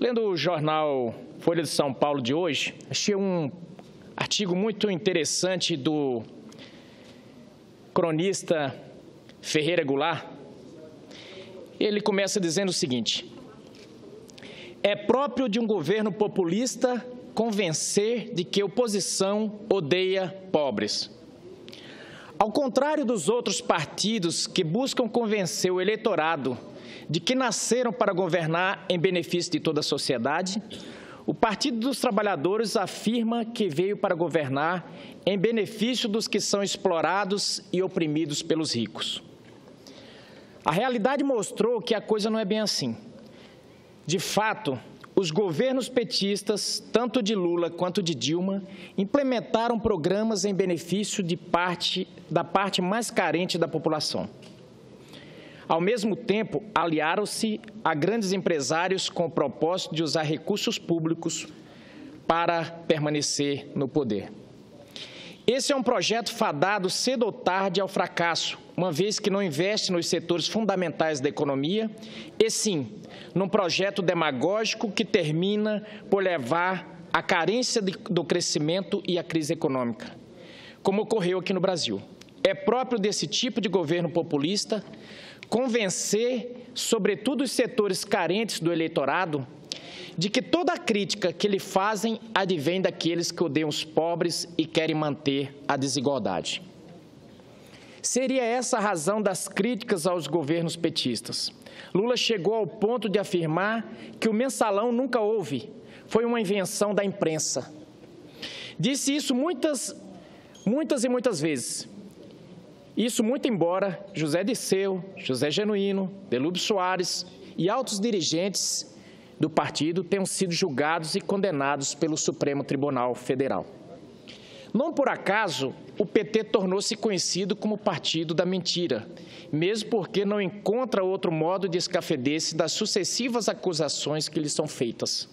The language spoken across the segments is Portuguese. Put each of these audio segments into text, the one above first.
Lendo o jornal Folha de São Paulo de hoje, achei um artigo muito interessante do cronista Ferreira Goulart. Ele começa dizendo o seguinte: É próprio de um governo populista convencer de que oposição odeia pobres. Ao contrário dos outros partidos que buscam convencer o eleitorado de que nasceram para governar em benefício de toda a sociedade, o Partido dos Trabalhadores afirma que veio para governar em benefício dos que são explorados e oprimidos pelos ricos. A realidade mostrou que a coisa não é bem assim. De fato, os governos petistas, tanto de Lula quanto de Dilma, implementaram programas em benefício parte, da parte mais carente da população. Ao mesmo tempo, aliaram-se a grandes empresários com o propósito de usar recursos públicos para permanecer no poder. Esse é um projeto fadado cedo ou tarde ao fracasso, uma vez que não investe nos setores fundamentais da economia, e sim, num projeto demagógico que termina por levar à carência do crescimento e à crise econômica, como ocorreu aqui no Brasil. É próprio desse tipo de governo populista convencer, sobretudo os setores carentes do eleitorado, de que toda crítica que lhe fazem advém daqueles que odeiam os pobres e querem manter a desigualdade. Seria essa a razão das críticas aos governos petistas. Lula chegou ao ponto de afirmar que o mensalão nunca houve, foi uma invenção da imprensa. Disse isso muitas, muitas e muitas vezes. Isso muito embora José Disseu, José Genuíno, Delúbio Soares e altos dirigentes do partido tenham sido julgados e condenados pelo Supremo Tribunal Federal. Não por acaso, o PT tornou-se conhecido como partido da mentira, mesmo porque não encontra outro modo de escafeder-se das sucessivas acusações que lhe são feitas.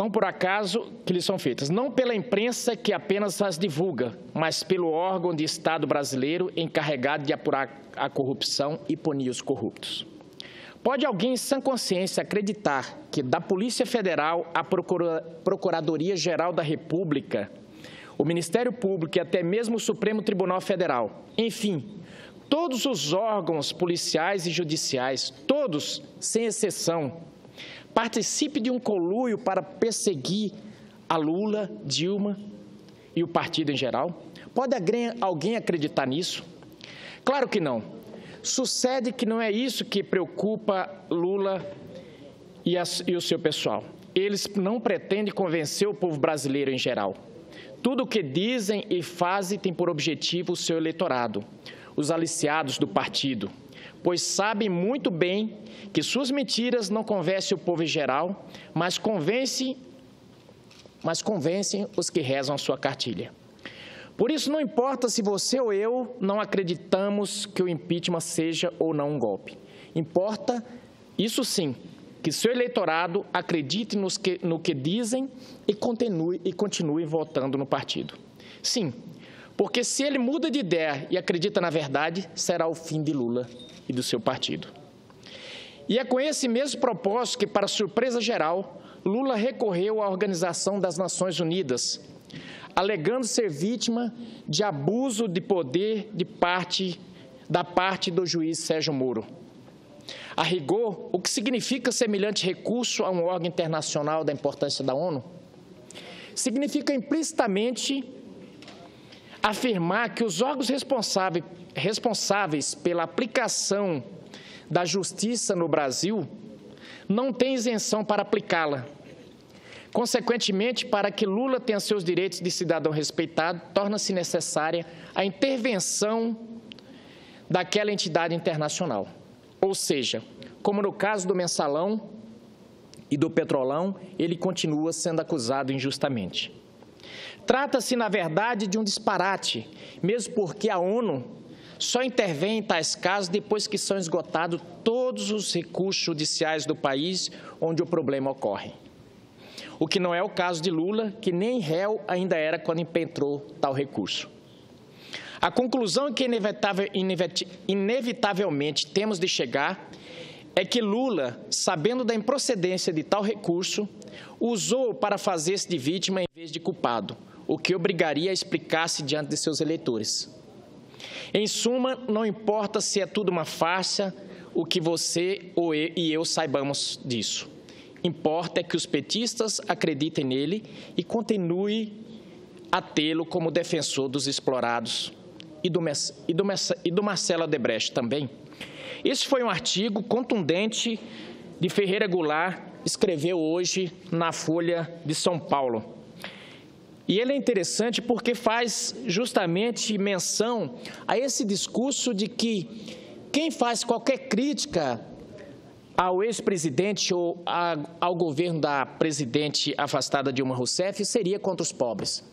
Não por acaso que lhes são feitas, não pela imprensa que apenas as divulga, mas pelo órgão de Estado brasileiro encarregado de apurar a corrupção e punir os corruptos. Pode alguém em sã consciência acreditar que da Polícia Federal à Procuradoria-Geral da República, o Ministério Público e até mesmo o Supremo Tribunal Federal, enfim, todos os órgãos policiais e judiciais, todos, sem exceção, participe de um conluio para perseguir a Lula, Dilma e o partido em geral? Pode alguém acreditar nisso? Claro que não. Sucede que não é isso que preocupa Lula e, e o seu pessoal. Eles não pretendem convencer o povo brasileiro em geral. Tudo o que dizem e fazem tem por objetivo o seu eleitorado, os aliciados do partido, pois sabem muito bem que suas mentiras não convencem o povo em geral, mas convencem, mas convencem os que rezam a sua cartilha. Por isso, não importa se você ou eu não acreditamos que o impeachment seja ou não um golpe. Importa, isso sim, que seu eleitorado acredite nos que, no que dizem e continue, e continue votando no partido. Sim, porque se ele muda de ideia e acredita na verdade, será o fim de Lula e do seu partido. E é com esse mesmo propósito que, para surpresa geral, Lula recorreu à Organização das Nações Unidas, alegando ser vítima de abuso de poder de parte da parte do juiz Sérgio Moro. A rigor, o que significa semelhante recurso a um órgão internacional da importância da ONU? Significa implicitamente afirmar que os órgãos responsáveis responsáveis pela aplicação da justiça no Brasil não têm isenção para aplicá-la. Consequentemente, para que Lula tenha seus direitos de cidadão respeitados, torna-se necessária a intervenção daquela entidade internacional. Ou seja, como no caso do mensalão e do petrolão, ele continua sendo acusado injustamente. Trata-se, na verdade, de um disparate, mesmo porque a ONU só intervém em tais casos depois que são esgotados todos os recursos judiciais do país onde o problema ocorre. O que não é o caso de Lula, que nem réu ainda era quando impetrou tal recurso. A conclusão que inevitavelmente temos de chegar é que Lula, sabendo da improcedência de tal recurso, usou para fazer-se de vítima em vez de culpado, o que obrigaria a explicar-se diante de seus eleitores. Em suma, não importa se é tudo uma farsa, o que você ou eu, e eu saibamos disso. Importa é que os petistas acreditem nele e continuem a tê-lo como defensor dos explorados e do, e do, e do Marcelo Odebrecht também. Esse foi um artigo contundente de Ferreira Goulart, escreveu hoje na Folha de São Paulo. E ele é interessante porque faz justamente menção a esse discurso de que quem faz qualquer crítica ao ex-presidente ou ao governo da presidente afastada Dilma Rousseff seria contra os pobres.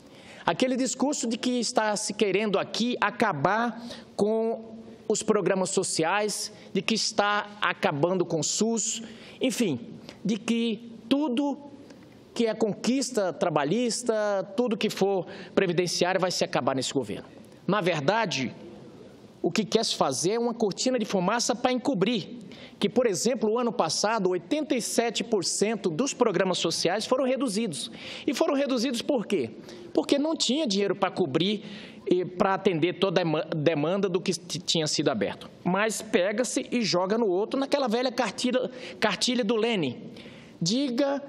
Aquele discurso de que está se querendo aqui acabar com os programas sociais, de que está acabando com o SUS, enfim, de que tudo que é conquista trabalhista, tudo que for previdenciário vai se acabar nesse governo. Na verdade, o que quer se fazer é uma cortina de fumaça para encobrir que, por exemplo, o ano passado, 87% dos programas sociais foram reduzidos. E foram reduzidos por quê? Porque não tinha dinheiro para cobrir e para atender toda a demanda do que tinha sido aberto. Mas pega-se e joga no outro, naquela velha cartilha, cartilha do Lênin. Diga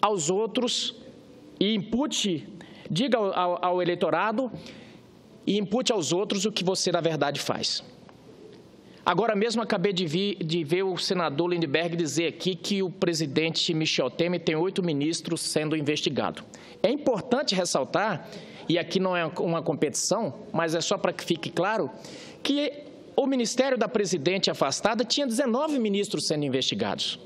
aos outros e impute, diga ao, ao eleitorado e impute aos outros o que você, na verdade, faz. Agora mesmo acabei de, de, ver o senador Lindbergh dizer aqui que o presidente Michel Temer tem oito ministros sendo investigados. É importante ressaltar, e aqui não é uma competição, mas é só para que fique claro, que o Ministério da Presidente afastada tinha 19 ministros sendo investigados.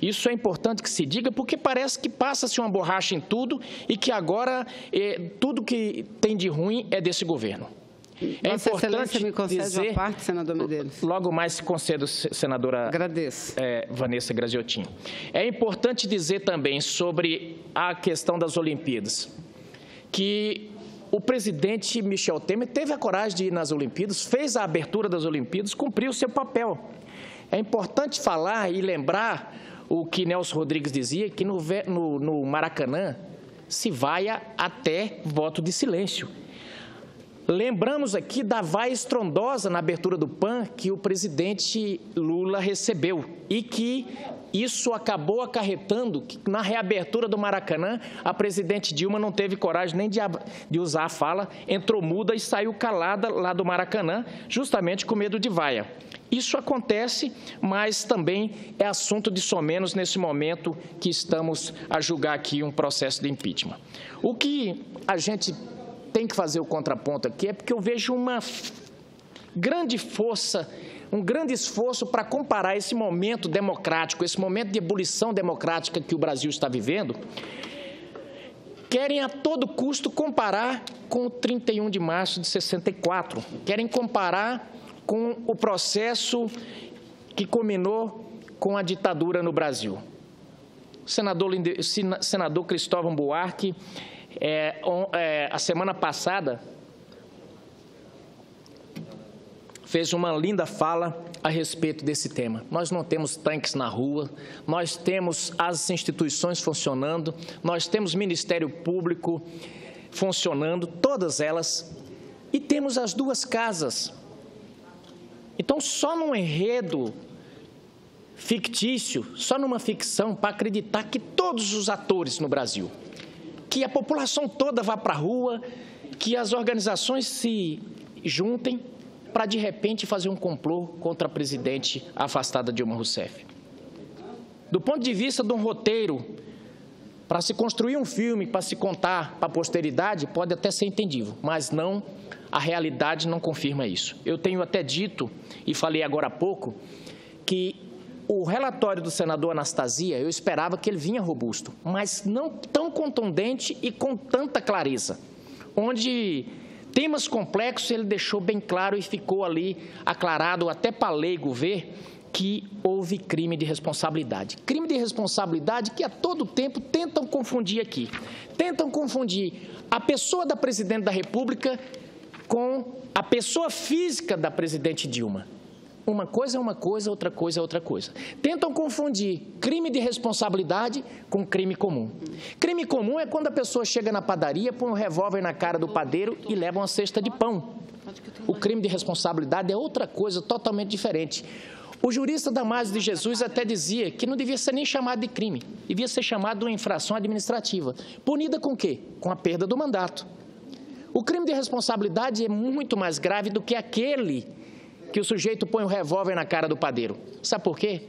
Isso é importante que se diga, porque parece que passa-se uma borracha em tudo e que agora eh, tudo que tem de ruim é desse governo. É Vossa importante me concede dizer, uma parte, senador Medeiros. Logo mais concedo, senadora Agradeço. É, Vanessa Graziotin. É importante dizer também sobre a questão das Olimpíadas, que o presidente Michel Temer teve a coragem de ir nas Olimpíadas, fez a abertura das Olimpíadas, cumpriu o seu papel. É importante falar e lembrar o que Nelson Rodrigues dizia, que no, no, no Maracanã se vai até voto de silêncio. Lembramos aqui da vaia estrondosa na abertura do PAN que o presidente Lula recebeu e que isso acabou acarretando que na reabertura do Maracanã a presidente Dilma não teve coragem nem de, de usar a fala, entrou muda e saiu calada lá do Maracanã, justamente com medo de vaia. Isso acontece, mas também é assunto de somenos nesse momento que estamos a julgar aqui um processo de impeachment. O que a gente tem que fazer o contraponto aqui é porque eu vejo uma grande força, um grande esforço para comparar esse momento democrático, esse momento de ebulição democrática que o Brasil está vivendo, querem a todo custo comparar com o 31 de março de 64, querem comparar com o processo que culminou com a ditadura no Brasil. Senador, senador Cristóvão Buarque é, é, a semana passada, fez uma linda fala a respeito desse tema. Nós não temos tanques na rua, nós temos as instituições funcionando, nós temos Ministério Público funcionando, todas elas, e temos as duas casas. Então, só num enredo fictício, só numa ficção, para acreditar que todos os atores no Brasil que a população toda vá para a rua, que as organizações se juntem para, de repente, fazer um complô contra a presidente afastada Dilma Rousseff. Do ponto de vista de um roteiro, para se construir um filme, para se contar para a posteridade, pode até ser entendível, mas não, a realidade não confirma isso. Eu tenho até dito, e falei agora há pouco, o relatório do senador Anastasia, eu esperava que ele vinha robusto, mas não tão contundente e com tanta clareza, onde temas complexos ele deixou bem claro e ficou ali aclarado até para leigo ver que houve crime de responsabilidade. Crime de responsabilidade que a todo tempo tentam confundir aqui. Tentam confundir a pessoa da presidente da República com a pessoa física da presidente Dilma. Uma coisa é uma coisa, outra coisa é outra coisa. Tentam confundir crime de responsabilidade com crime comum. Crime comum é quando a pessoa chega na padaria, põe um revólver na cara do padeiro e leva uma cesta de pão. O crime de responsabilidade é outra coisa totalmente diferente. O jurista Damásio de Jesus até dizia que não devia ser nem chamado de crime, devia ser chamado de uma infração administrativa. Punida com quê? Com a perda do mandato. O crime de responsabilidade é muito mais grave do que aquele que o sujeito põe um revólver na cara do padeiro. Sabe por quê?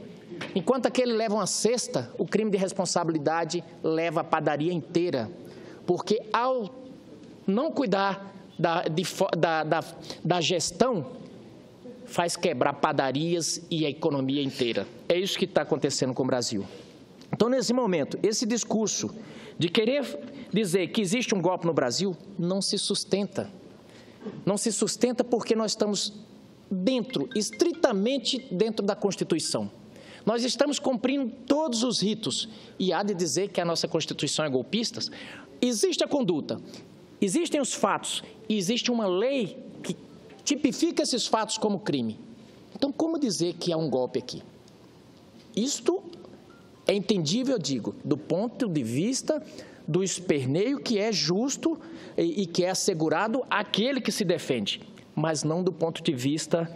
Enquanto aquele leva uma cesta, o crime de responsabilidade leva a padaria inteira. Porque ao não cuidar da, de, da, da, da gestão, faz quebrar padarias e a economia inteira. É isso que está acontecendo com o Brasil. Então, nesse momento, esse discurso de querer dizer que existe um golpe no Brasil não se sustenta. Não se sustenta porque nós estamos dentro, estritamente dentro da Constituição. Nós estamos cumprindo todos os ritos e há de dizer que a nossa Constituição é golpista. Existe a conduta, existem os fatos e existe uma lei que tipifica esses fatos como crime. Então, como dizer que há um golpe aqui? Isto é entendível, eu digo, do ponto de vista do esperneio que é justo e que é assegurado àquele que se defende mas não do ponto de vista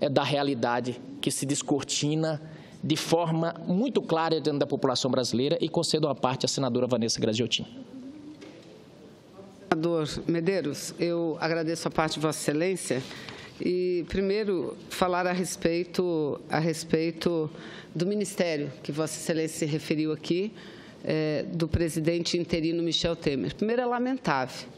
é, da realidade que se descortina de forma muito clara dentro da população brasileira e concedo a parte à senadora Vanessa Graziotin. Senador Medeiros, eu agradeço a parte de Vossa Excelência e, primeiro, falar a respeito, a respeito do Ministério que Vossa Excelência se referiu aqui, é, do presidente interino Michel Temer. Primeiro, é lamentável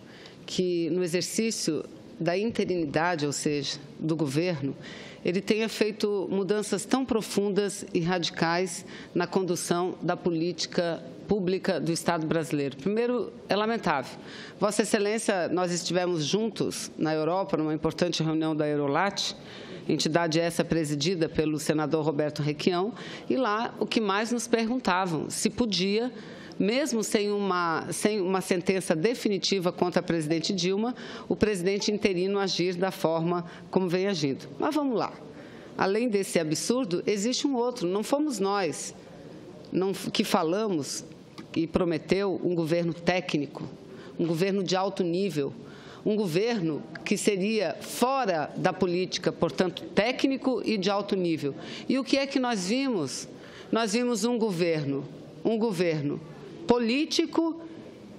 que, no exercício da interinidade, ou seja, do governo, ele tenha feito mudanças tão profundas e radicais na condução da política pública do Estado brasileiro. Primeiro, é lamentável. Vossa Excelência, nós estivemos juntos na Europa, numa importante reunião da Eurolat, entidade essa presidida pelo senador Roberto Requião, e lá o que mais nos perguntavam, se podia mesmo sem uma, sem uma sentença definitiva contra a presidente Dilma, o presidente interino agir da forma como vem agindo. Mas vamos lá. Além desse absurdo, existe um outro. Não fomos nós não, que falamos e prometeu um governo técnico, um governo de alto nível, um governo que seria fora da política, portanto, técnico e de alto nível. E o que é que nós vimos? Nós vimos um governo, um governo político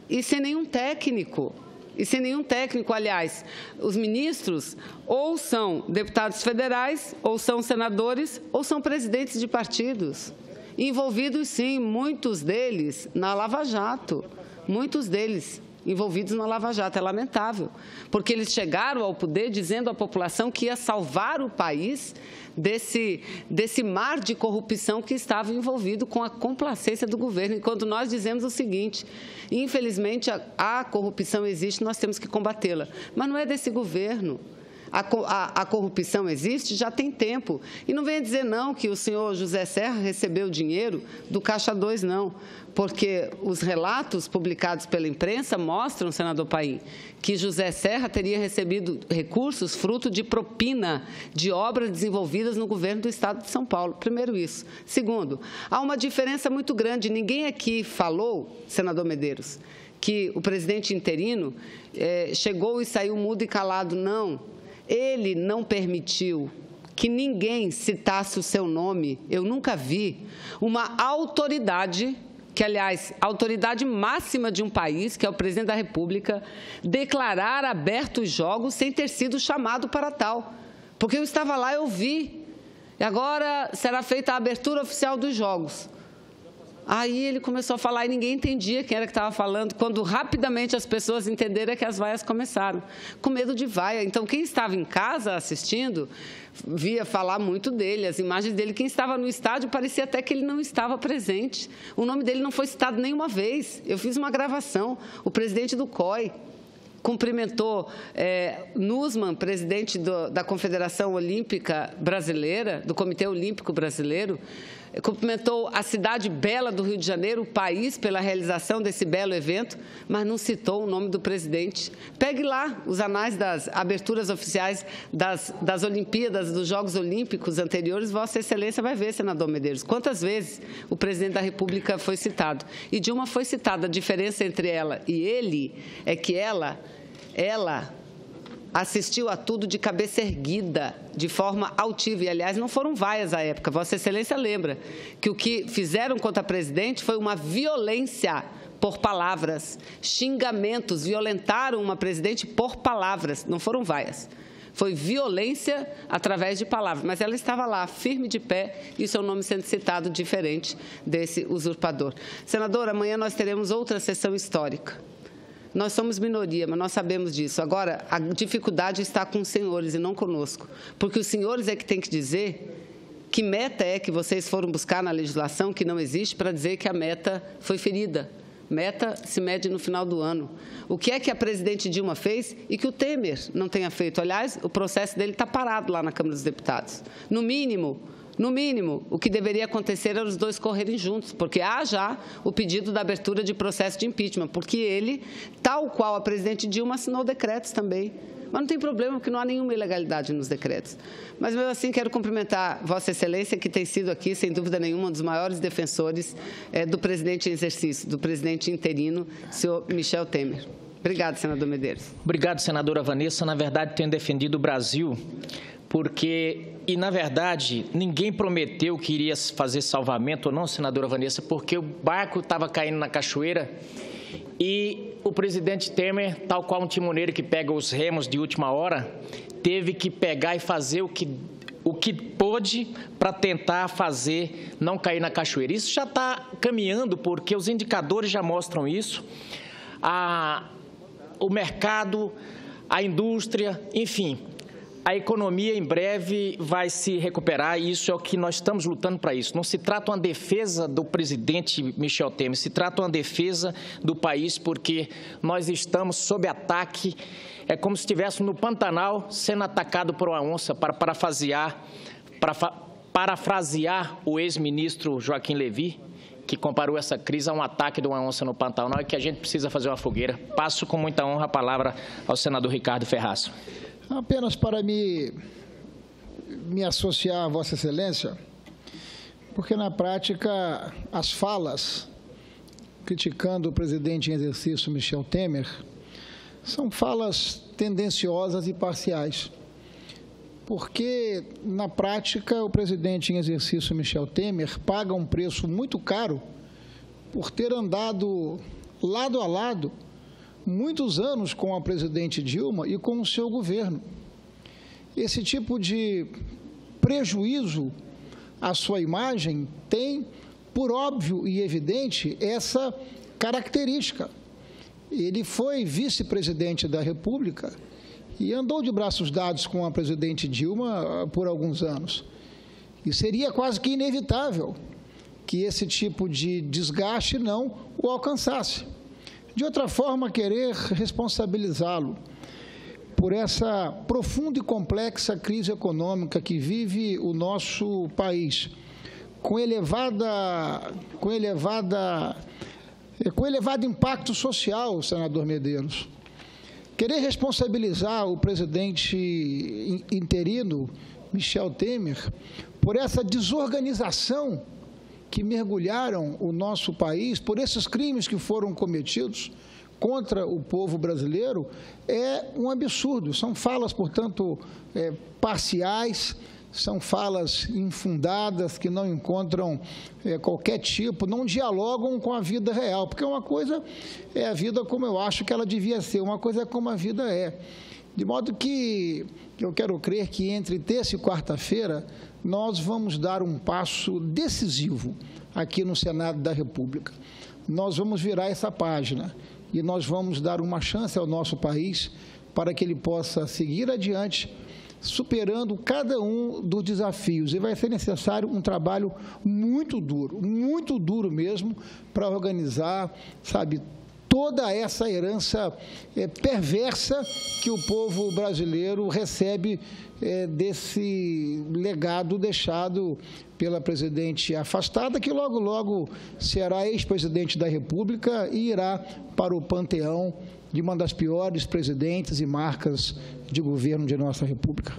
e sem nenhum técnico. E sem nenhum técnico, aliás, os ministros ou são deputados federais, ou são senadores, ou são presidentes de partidos. Envolvidos, sim, muitos deles na Lava Jato. Muitos deles envolvidos na Lava Jato. É lamentável, porque eles chegaram ao poder dizendo à população que ia salvar o país desse, desse mar de corrupção que estava envolvido com a complacência do governo. E quando nós dizemos o seguinte, infelizmente a, a corrupção existe, nós temos que combatê-la. Mas não é desse governo. A, a, a, corrupção existe já tem tempo. E não venha dizer não que o senhor José Serra recebeu dinheiro do Caixa 2, não porque os relatos publicados pela imprensa mostram, senador Paim, que José Serra teria recebido recursos fruto de propina de obras desenvolvidas no governo do Estado de São Paulo. Primeiro isso. Segundo, há uma diferença muito grande. Ninguém aqui falou, senador Medeiros, que o presidente interino eh, chegou e saiu mudo e calado. Não. Ele não permitiu que ninguém citasse o seu nome. Eu nunca vi uma autoridade que, aliás, a autoridade máxima de um país, que é o presidente da República, declarar abertos jogos sem ter sido chamado para tal. Porque eu estava lá, eu vi. E agora será feita a abertura oficial dos jogos. Aí ele começou a falar e ninguém entendia quem era que estava falando. Quando rapidamente as pessoas entenderam é que as vaias começaram. Com medo de vaia. Então, quem estava em casa assistindo via falar muito dele, as imagens dele. Quem estava no estádio parecia até que ele não estava presente. O nome dele não foi citado nenhuma vez. Eu fiz uma gravação. O presidente do COI. cumprimentou é, Nussmann, presidente do, da Confederação Olímpica Brasileira, do Comitê Olímpico Brasileiro, cumprimentou a cidade bela do Rio de Janeiro, o país, pela realização desse belo evento, mas não citou o nome do presidente. Pegue lá os anais das aberturas oficiais das, das Olimpíadas, dos Jogos Olímpicos anteriores, Vossa Excelência vai ver, senador Medeiros, quantas vezes o presidente da República foi citado. E Dilma foi citada. A diferença entre ela e ele é que ela, ela assistiu a tudo de cabeça erguida, de forma altiva. E, aliás, não foram vaias à época. Vossa Excelência lembra que o que fizeram contra a presidente foi uma violência por palavras, xingamentos, violentaram uma presidente por palavras, não foram vaias. Foi violência através de palavras, mas ela estava lá, firme de pé, e o seu nome sendo citado diferente desse usurpador. Senador, amanhã nós teremos outra sessão histórica. Nós somos minoria, mas nós sabemos disso. Agora, a dificuldade está com os senhores e não conosco, porque os senhores é que têm que dizer que meta é que vocês foram buscar na legislação que não existe para dizer que a meta foi ferida. Meta se mede no final do ano. O que é que a presidente Dilma fez e que o Temer não tenha feito? Aliás, o processo dele está parado lá na Câmara dos Deputados. No mínimo, no mínimo, o que deveria acontecer era os dois correrem juntos, porque há já o pedido da abertura de processo de impeachment, porque ele, tal qual a presidente Dilma, assinou decretos também. Mas não tem problema, porque não há nenhuma ilegalidade nos decretos. Mas, mesmo assim, quero cumprimentar Vossa Excelência, que tem sido aqui, sem dúvida nenhuma, um dos maiores defensores é, do presidente em exercício, do presidente interino, senhor Michel Temer. Obrigado, senador Medeiros. Obrigado, senadora Vanessa. Na verdade, tenho defendido o Brasil porque, e na verdade, ninguém prometeu que iria fazer salvamento ou não, senadora Vanessa, porque o barco estava caindo na cachoeira e o presidente Temer, tal qual um timoneiro que pega os remos de última hora, teve que pegar e fazer o que o que pôde para tentar fazer não cair na cachoeira. Isso já está caminhando, porque os indicadores já mostram isso. A, o mercado, a indústria, enfim, a economia em breve vai se recuperar e isso é o que nós estamos lutando para isso. Não se trata uma defesa do presidente Michel Temer, se trata uma defesa do país porque nós estamos sob ataque. É como se estivéssemos no Pantanal sendo atacado por uma onça, para parafrasear, para parafrasear o ex-ministro Joaquim Levy, que comparou essa crise a um ataque de uma onça no Pantanal e que a gente precisa fazer uma fogueira. Passo com muita honra a palavra ao senador Ricardo Ferraço. Apenas para me, me associar a Vossa Excelência, porque na prática as falas criticando o presidente em exercício Michel Temer são falas tendenciosas e parciais. Porque, na prática, o presidente em exercício Michel Temer paga um preço muito caro por ter andado lado a lado muitos anos com a presidente Dilma e com o seu governo. Esse tipo de prejuízo à sua imagem tem, por óbvio e evidente, essa característica. Ele foi vice-presidente da República e andou de braços dados com a presidente Dilma ah, por alguns anos. E seria quase que inevitável que esse tipo de desgaste não o alcançasse. De outra forma, querer responsabilizá-lo por essa profunda e complexa crise econômica que vive o nosso país, com elevada, com elevada, com elevado impacto social, senador Medeiros. Querer responsabilizar o presidente interino, Michel Temer, por essa desorganização que mergulharam o nosso país por esses crimes que foram cometidos contra o povo brasileiro é um absurdo. São falas, portanto, é, parciais, são falas infundadas que não encontram é, qualquer tipo, não dialogam com a vida real, porque uma coisa é a vida como eu acho que ela devia ser, uma coisa é como a vida é. De modo que eu quero crer que entre terça e quarta-feira nós vamos dar um passo decisivo aqui no Senado da República. Nós vamos virar essa página e nós vamos dar uma chance ao nosso país para que ele possa seguir adiante, superando cada um dos desafios. E vai ser necessário um trabalho muito duro, muito duro mesmo, para organizar, sabe, toda essa herança é, perversa que o povo brasileiro recebe é, desse legado deixado pela presidente afastada, que logo, logo será ex-presidente da República e irá para o panteão de uma das piores presidentes e marcas de governo de nossa República.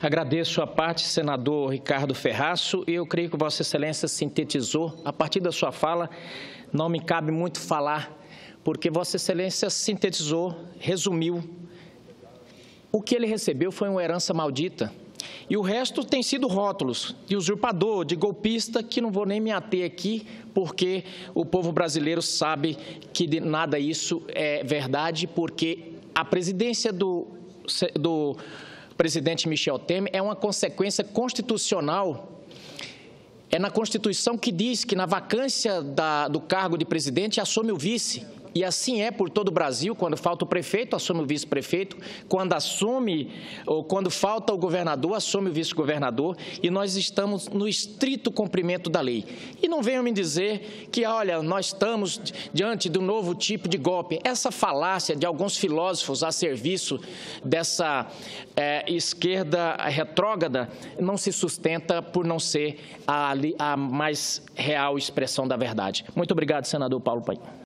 Agradeço a parte, senador Ricardo Ferraço, e eu creio que Vossa Excelência sintetizou, a partir da sua fala, não me cabe muito falar, porque Vossa Excelência sintetizou, resumiu. O que ele recebeu foi uma herança maldita. E o resto tem sido rótulos de usurpador, de golpista, que não vou nem me ater aqui, porque o povo brasileiro sabe que nada isso é verdade, porque a presidência do, do presidente Michel Temer é uma consequência constitucional. É na Constituição que diz que na vacância da, do cargo de presidente assume o vice. E assim é por todo o Brasil, quando falta o prefeito, assume o vice-prefeito, quando assume, ou quando falta o governador, assume o vice-governador, e nós estamos no estrito cumprimento da lei. E não venham me dizer que, olha, nós estamos diante de um novo tipo de golpe. Essa falácia de alguns filósofos a serviço dessa é, esquerda retrógrada não se sustenta por não ser a, a mais real expressão da verdade. Muito obrigado, senador Paulo Paim.